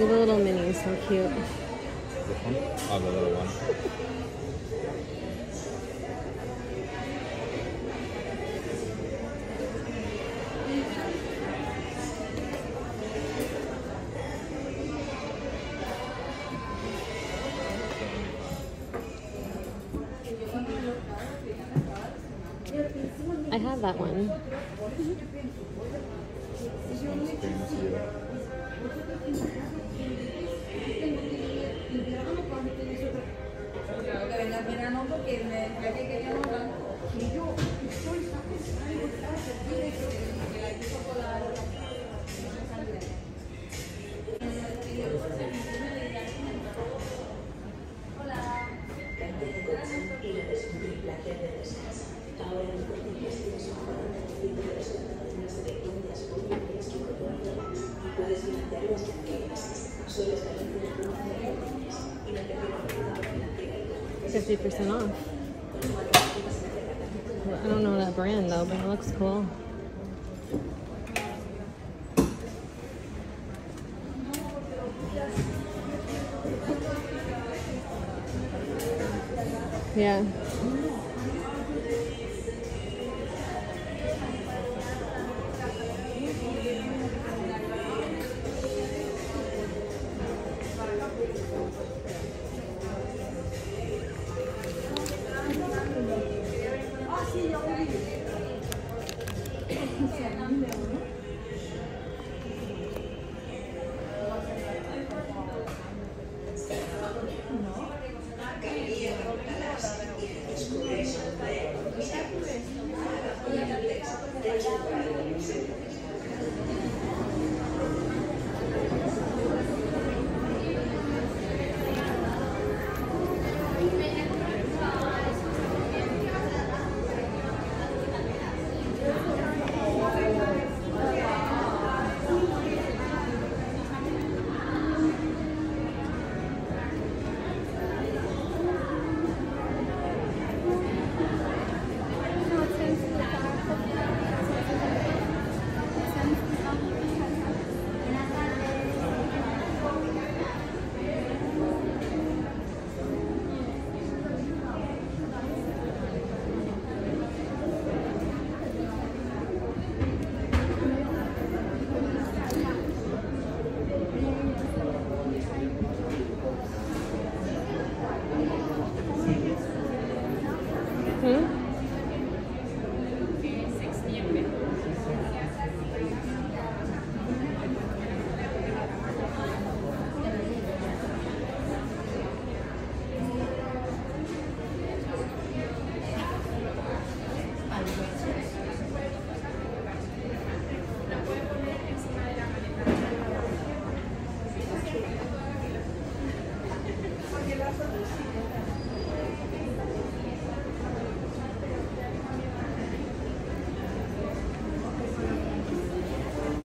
The little mini, so cute. This one? Oh, the little one. I have that one. Fifty percent off. I don't know that brand though, but it looks cool. Yeah. 역시 영웅이.